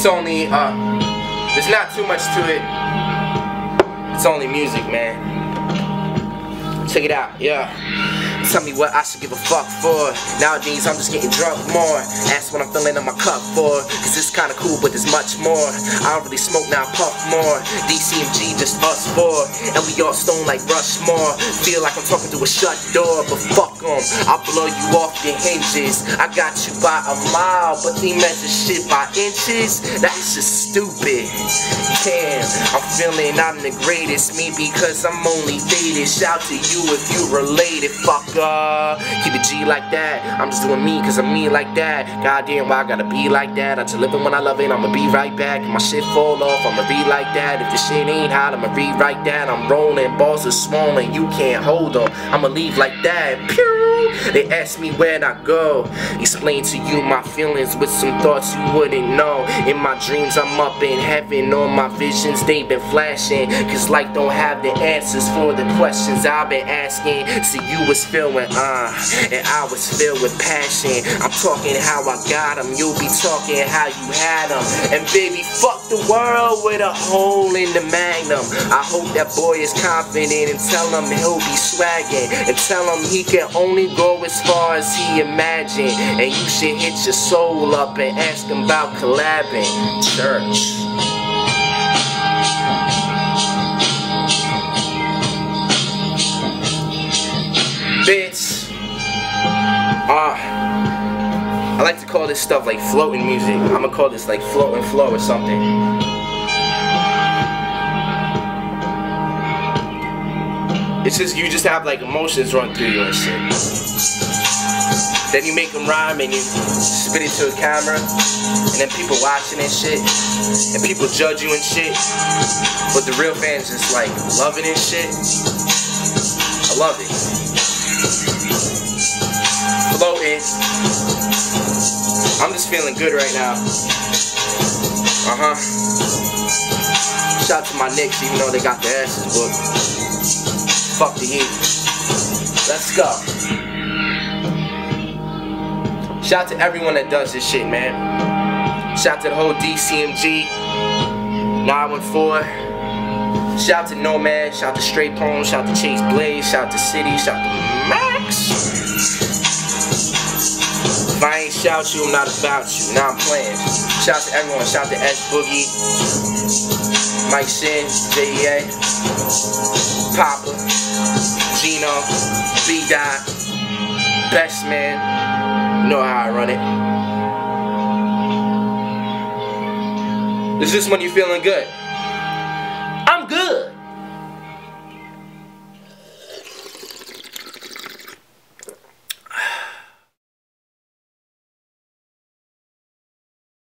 It's only, uh, there's not too much to it. It's only music, man. Check it out, yeah. Tell me what I should give a fuck for. Now, Nowadays I'm just getting drunk more. Ask what I'm filling up my cup for. Cause it's kinda cool, but there's much more. I don't really smoke now, I puff more. DCMG, just us four. And we all stone like Rushmore. Feel like I'm talking to a shut door, but fuck them. I'll blow you off your hinges. I got you by a mile, but they measure shit by inches. That's just stupid. Damn, feeling I'm the greatest. Me because I'm only faded. Shout to you if you related. Fuck Keep it G like that. I'm just doing me cause I'm me like that. Goddamn, why I gotta be like that? I just living when I love it, I'ma be right back. If my shit fall off, I'ma be like that. If the shit ain't hot, I'ma rewrite that. I'm rolling, balls are swollen, you can't hold them. I'ma leave like that. Pew! They ask me where'd I go. Explain to you my feelings with some thoughts you wouldn't know. In my dreams, I'm up in heaven. All my visions, they been flashing. Cause life don't have the answers for the questions I've been asking. See, you was feeling uh, and I was filled with passion. I'm talking how I got them, you'll be talking how you had them. And baby, fuck the world with a hole in the magnum. I hope that boy is confident and tell him he'll be swagging. And tell him he can only go as far as he imagined. And you should hit your soul up and ask him about collabing. Church. Bitch. Ah. Uh, I like to call this stuff like floating music. I'm gonna call this like floating flow or something. It's just, you just have like emotions run through you and shit. Then you make them rhyme and you spit it to a camera. And then people watching and shit. And people judge you and shit. But the real fans just like loving and shit. I love it floating. I'm just feeling good right now. Uh-huh. Shout to my Knicks, even though they got their asses whooped. Fuck the Heat. Let's go. Shout to everyone that does this shit, man. Shout to the whole DCMG 914. Shout to Nomad, shout to Straight Pone, shout to Chase Blaze, shout to City, shout to Max. Shout you, I'm not about you. Now I'm playing. Shout to everyone. Shout to S Boogie, Mike Shin, JEA, Papa, Gino, B Dot, Best Man. You know how I run it. It's just when you're feeling good.